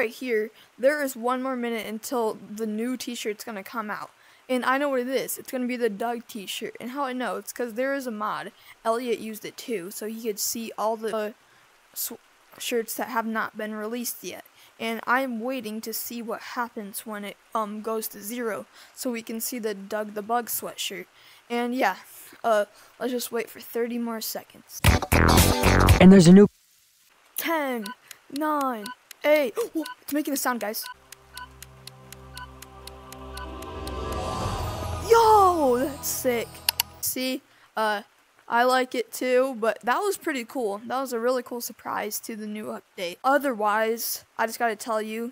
right here, there is one more minute until the new t-shirt's gonna come out. And I know what it is. It's gonna be the Doug t-shirt. And how I know, it's because there is a mod. Elliot used it too, so he could see all the uh, shirts that have not been released yet. And I'm waiting to see what happens when it um goes to zero, so we can see the Doug the Bug sweatshirt. And yeah, uh, let's just wait for 30 more seconds. And there's a new 10, 9, 8. Whoa, it's making a sound, guys. Yo, that's sick. See, uh, I like it too, but that was pretty cool. That was a really cool surprise to the new update. Otherwise, I just gotta tell you,